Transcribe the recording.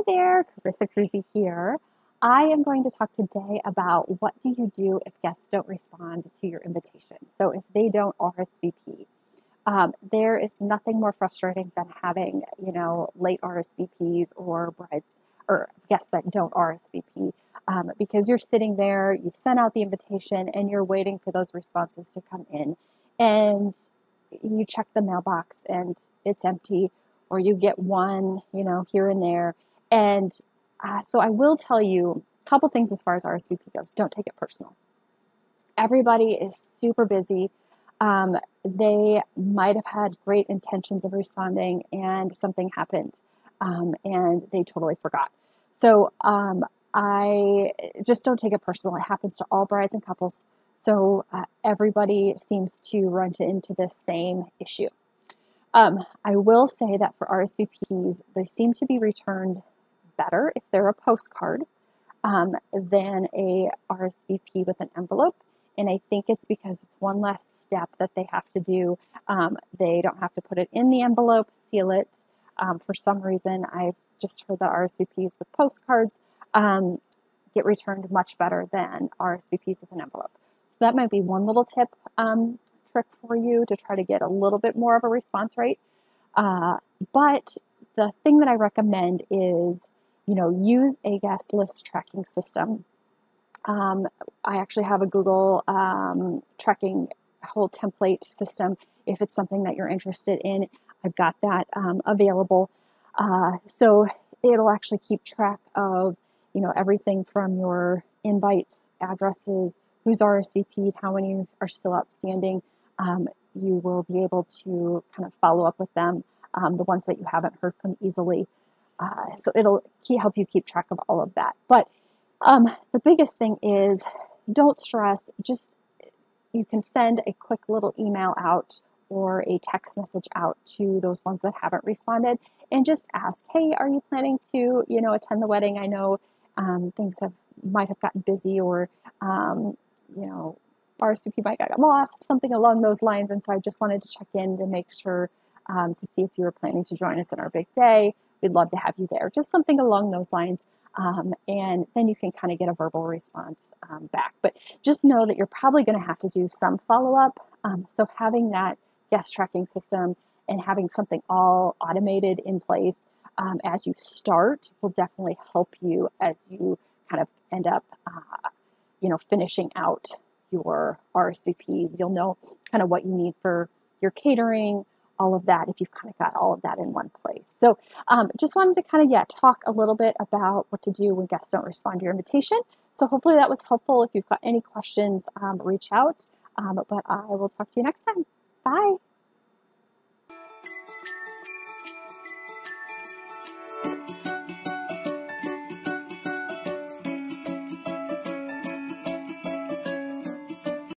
Hi there, Carissa Kruse here. I am going to talk today about what do you do if guests don't respond to your invitation. So if they don't RSVP, um, there is nothing more frustrating than having you know late RSVPs or brides or guests that don't RSVP um, because you're sitting there, you've sent out the invitation, and you're waiting for those responses to come in, and you check the mailbox and it's empty, or you get one you know here and there and uh, so I will tell you a couple things as far as RSVP goes. Don't take it personal. Everybody is super busy. Um, they might have had great intentions of responding and something happened um, and they totally forgot. So um, I just don't take it personal. It happens to all brides and couples. So uh, everybody seems to run to, into this same issue. Um, I will say that for RSVPs, they seem to be returned better if they're a postcard um, than a RSVP with an envelope. And I think it's because it's one less step that they have to do. Um, they don't have to put it in the envelope, seal it. Um, for some reason, I've just heard that RSVPs with postcards um, get returned much better than RSVPs with an envelope. So that might be one little tip um, trick for you to try to get a little bit more of a response rate. Uh, but the thing that I recommend is you know, use a guest list tracking system. Um, I actually have a Google um, tracking whole template system. If it's something that you're interested in, I've got that um, available. Uh, so it'll actually keep track of, you know, everything from your invites, addresses, who's RSVP'd, how many are still outstanding. Um, you will be able to kind of follow up with them, um, the ones that you haven't heard from easily. Uh, so it'll help you keep track of all of that. But um, the biggest thing is don't stress. Just you can send a quick little email out or a text message out to those ones that haven't responded and just ask, hey, are you planning to, you know, attend the wedding? I know um, things have might have gotten busy or, um, you know, RSVP might got lost, something along those lines. And so I just wanted to check in to make sure um, to see if you were planning to join us in our big day. We'd love to have you there. Just something along those lines. Um, and then you can kind of get a verbal response um, back. But just know that you're probably going to have to do some follow up. Um, so having that guest tracking system and having something all automated in place um, as you start will definitely help you as you kind of end up, uh, you know, finishing out your RSVPs. You'll know kind of what you need for your catering, all of that if you've kind of got all of that in one place. So um, just wanted to kind of, yeah, talk a little bit about what to do when guests don't respond to your invitation. So hopefully that was helpful. If you've got any questions, um, reach out. Um, but I will talk to you next time. Bye.